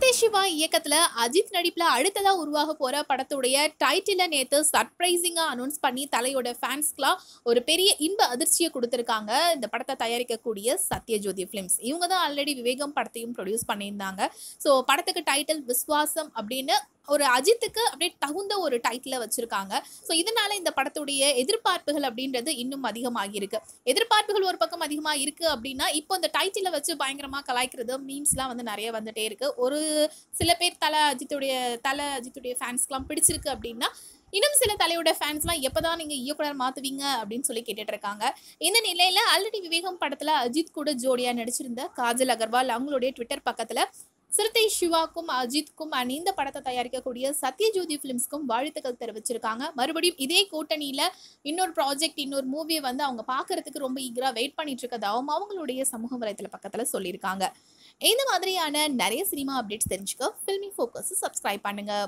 சத்ய சிவா இயக்கத்துல அஜித் நடிப்புல அடுத்ததா உருவாக போற படத்துடைய டைட்டில நேத்து சர்ப்ரைசிங்கா அனௌன்ஸ் பண்ணி தலையோட ஃபேன்ஸ்க்குலாம் ஒரு பெரிய இன்ப அதிர்ச்சியை கொடுத்துருக்காங்க. இந்த படத்தை தயாரிக்கக்கூடிய சத்யஜோதி ஃபிலிம்ஸ் இவங்க தான் ஆல்ரெடி விவேகம் படத்தையும் ப்ரொடியூஸ் பண்ணியிருந்தாங்க. ஸோ படத்துக்கு டைட்டில் விஸ்வாசம் அப்படின்னு ஒரு அஜித்துக்கு அப்படியே தகுந்த ஒரு டைட்டில வச்சிருக்காங்க. ஸோ இதனால இந்த படத்துடைய எதிர்பார்ப்புகள் அப்படின்றது இன்னும் அதிகமாகி இருக்கு எதிர்பார்ப்புகள் ஒரு பக்கம் அதிகமாக இருக்கு அப்படின்னா இப்போ இந்த டைட்டில வச்சு பயங்கரமாக கலாய்க்கிறது மீம்ஸ்லாம் வந்து நிறைய வந்துட்டே இருக்கு. ஒரு சில பேர் தலை அஜித்துடைய தலை அஜித்துடைய ஃபேன்ஸ்க்குலாம் பிடிச்சிருக்கு அப்படின்னா இன்னும் சில தலையோட ஃபேன்ஸ்லாம் எப்போ தான் நீங்கள் இயக்குனர் மாற்றுவீங்க அப்படின்னு சொல்லி கேட்டுட்டு இருக்காங்க இந்த நிலையில் ஆல்ரெடி விவேகம் படத்தில் அஜித் கூட ஜோடியாக நடிச்சிருந்த காஜல் அகர்வால் அவங்களுடைய ட்விட்டர் பக்கத்தில் சிறுத்தை சிவாக்கும் அஜித்க்கும் அண்ட் இந்த படத்தை தயாரிக்கக்கூடிய சத்யஜோதி ஃபிலிம்ஸ்க்கும் வாழ்த்துக்கள் தெரிவிச்சிருக்காங்க. மறுபடியும் இதே கூட்டணியில் இன்னொரு ப்ராஜெக்ட் இன்னொரு மூவியை வந்து அவங்க பார்க்கறதுக்கு ரொம்ப ஈகராக வெயிட் பண்ணிட்டு இருக்கதாகவும் அவங்களுடைய சமூக வலைத்தள பக்கத்தில் சொல்லியிருக்காங்க. இந்த மாதிரியான நிறைய சினிமா அப்டேட்ஸ் தெரிஞ்சுக்க ஃபில்மி ஃபோக்கஸ் சப்ஸ்கிரைப் பண்ணுங்கள்